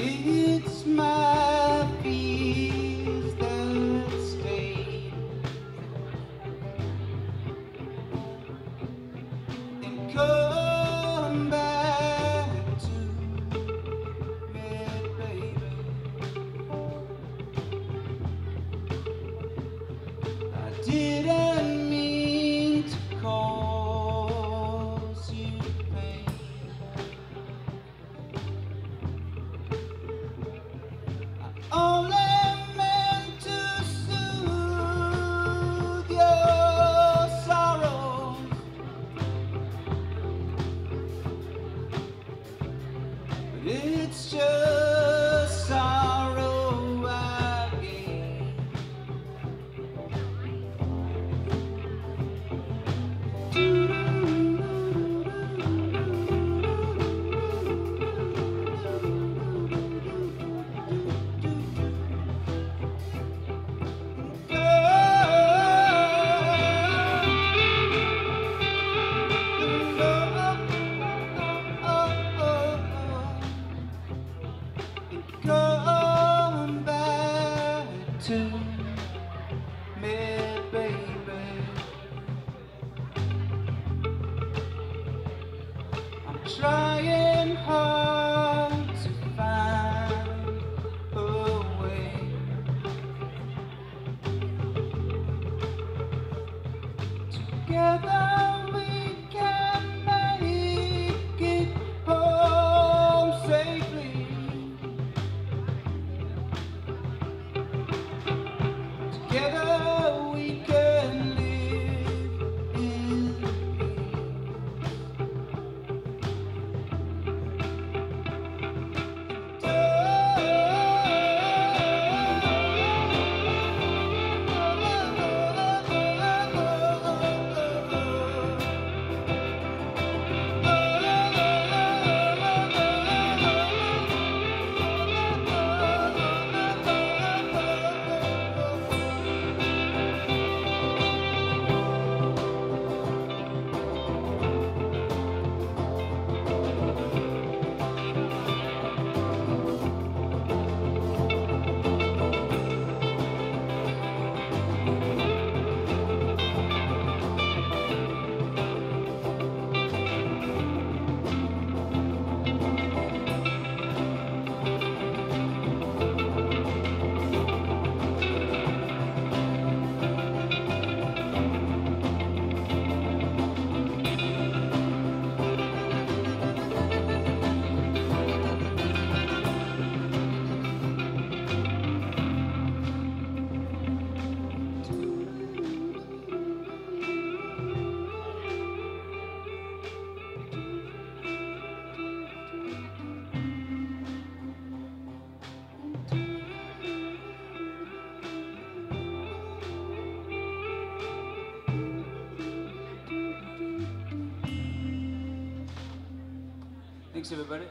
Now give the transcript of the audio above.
It's my fears trying hard Thanks, everybody.